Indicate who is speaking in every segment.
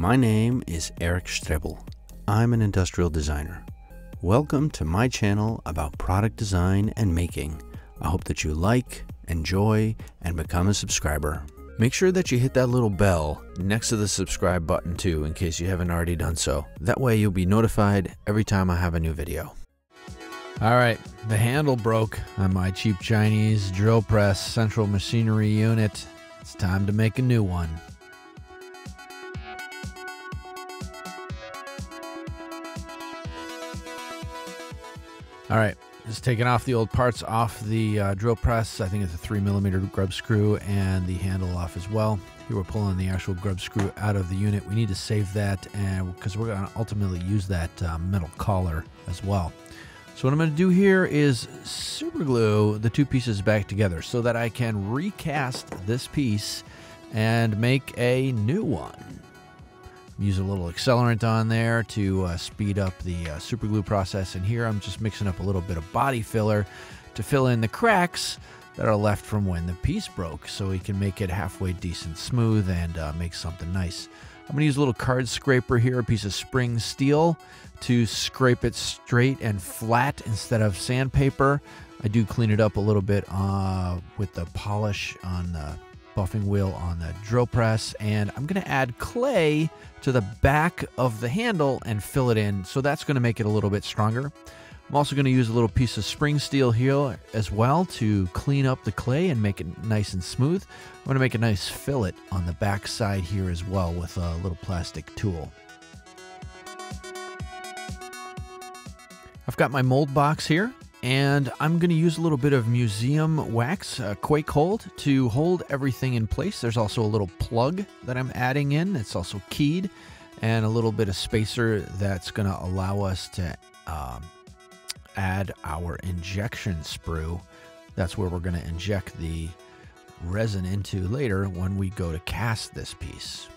Speaker 1: My name is Eric Strebel. I'm an industrial designer. Welcome to my channel about product design and making. I hope that you like, enjoy, and become a subscriber. Make sure that you hit that little bell next to the subscribe button too in case you haven't already done so. That way you'll be notified every time I have a new video. All right, the handle broke on my cheap Chinese drill press central machinery unit. It's time to make a new one. All right, just taking off the old parts off the uh, drill press. I think it's a three millimeter grub screw and the handle off as well. Here we're pulling the actual grub screw out of the unit. We need to save that and because we're going to ultimately use that uh, metal collar as well. So what I'm going to do here is super glue the two pieces back together so that I can recast this piece and make a new one. Use a little accelerant on there to uh, speed up the uh, super glue process. And here I'm just mixing up a little bit of body filler to fill in the cracks that are left from when the piece broke so we can make it halfway decent smooth and uh, make something nice. I'm to use a little card scraper here, a piece of spring steel to scrape it straight and flat instead of sandpaper. I do clean it up a little bit uh, with the polish on the buffing wheel on the drill press and I'm going to add clay to the back of the handle and fill it in so that's going to make it a little bit stronger. I'm also going to use a little piece of spring steel here as well to clean up the clay and make it nice and smooth. I'm going to make a nice fillet on the back side here as well with a little plastic tool. I've got my mold box here and I'm going to use a little bit of museum wax, uh, Quake Hold, to hold everything in place. There's also a little plug that I'm adding in. It's also keyed, and a little bit of spacer that's going to allow us to um, add our injection sprue. That's where we're going to inject the resin into later when we go to cast this piece.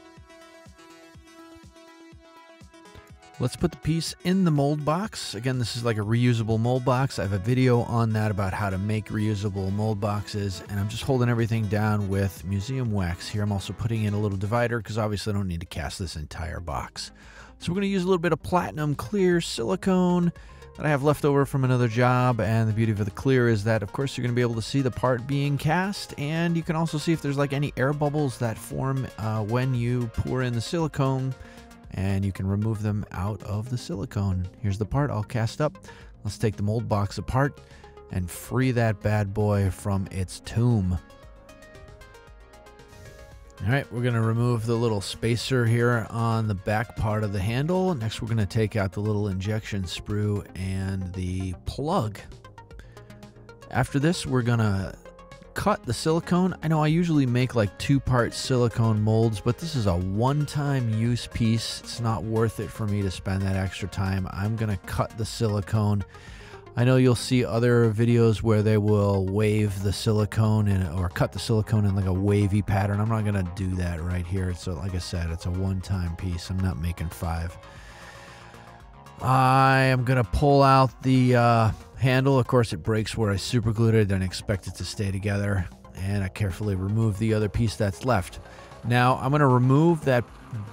Speaker 1: Let's put the piece in the mold box. Again, this is like a reusable mold box. I have a video on that about how to make reusable mold boxes, and I'm just holding everything down with museum wax here. I'm also putting in a little divider because obviously I don't need to cast this entire box. So we're going to use a little bit of platinum clear silicone that I have left over from another job. And the beauty of the clear is that, of course, you're going to be able to see the part being cast. And you can also see if there's like any air bubbles that form uh, when you pour in the silicone and you can remove them out of the silicone. Here's the part all cast up. Let's take the mold box apart and free that bad boy from its tomb. All right, we're going to remove the little spacer here on the back part of the handle. Next, we're going to take out the little injection sprue and the plug. After this, we're to cut the silicone. I know I usually make like two part silicone molds, but this is a one time use piece. It's not worth it for me to spend that extra time. I'm to cut the silicone. I know you'll see other videos where they will wave the silicone in, or cut the silicone in like a wavy pattern. I'm not to do that right here. So, like I said, it's a one time piece. I'm not making five. I am to pull out the uh, handle. Of course, it breaks where I super glued it and expect it to stay together. And I carefully remove the other piece that's left. Now, I'm going to remove that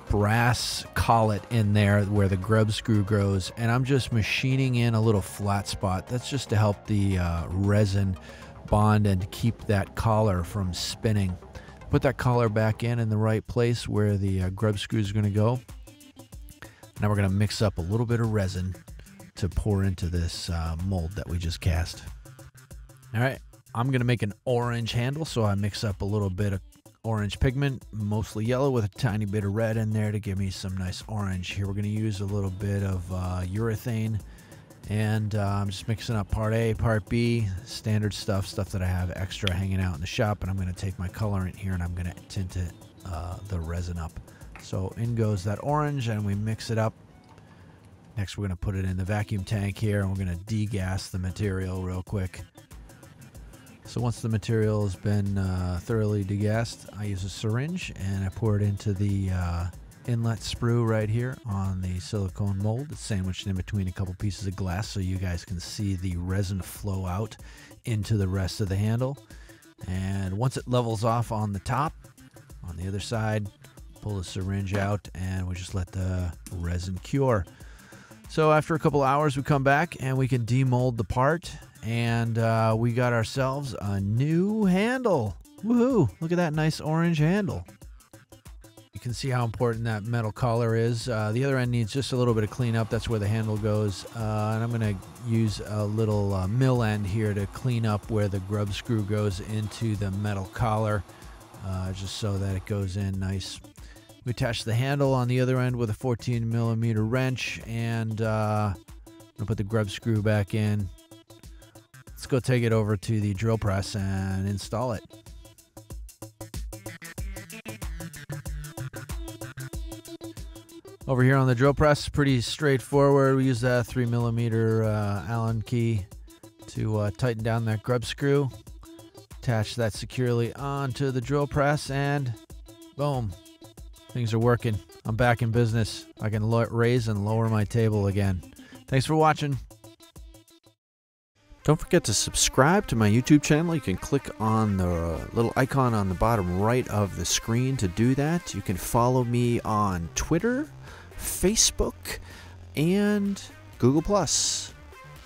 Speaker 1: brass collet in there where the grub screw grows. And I'm just machining in a little flat spot. That's just to help the uh, resin bond and keep that collar from spinning. Put that collar back in in the right place where the uh, grub screw is going to go. Now we're going to mix up a little bit of resin to pour into this uh, mold that we just cast. All right, I'm going to make an orange handle, so I mix up a little bit of orange pigment, mostly yellow with a tiny bit of red in there to give me some nice orange. Here we're going to use a little bit of uh, urethane and uh, I'm just mixing up part A, part B, standard stuff, stuff that I have extra hanging out in the shop. And I'm going to take my colorant here and I'm going to tint it, uh, the resin up. So in goes that orange and we mix it up. Next we're going to put it in the vacuum tank here and we're going to degas the material real quick. So once the material has been uh, thoroughly degassed, I use a syringe and I pour it into the uh, inlet sprue right here on the silicone mold. It's sandwiched in between a couple pieces of glass so you guys can see the resin flow out into the rest of the handle. And once it levels off on the top, on the other side, pull the syringe out, and we just let the resin cure. So after a couple hours, we come back and we can demold the part, and uh, we got ourselves a new handle. Woohoo! Look at that nice orange handle. You can see how important that metal collar is. Uh, the other end needs just a little bit of cleanup. That's where the handle goes. Uh, and I'm going to use a little uh, mill end here to clean up where the grub screw goes into the metal collar, uh, just so that it goes in nice we attach the handle on the other end with a 14 millimeter wrench, and uh, I'm gonna put the grub screw back in. Let's go take it over to the drill press and install it. Over here on the drill press, pretty straightforward. We use that three millimeter uh, Allen key to uh, tighten down that grub screw. Attach that securely onto the drill press, and boom, Things are working. I'm back in business. I can raise and lower my table again. Thanks for watching. Don't forget to subscribe to my YouTube channel. You can click on the little icon on the bottom right of the screen to do that. You can follow me on Twitter, Facebook, and Google.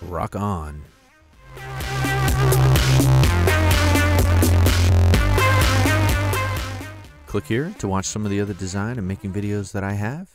Speaker 1: Rock on. Click here to watch some of the other design and making videos that I have.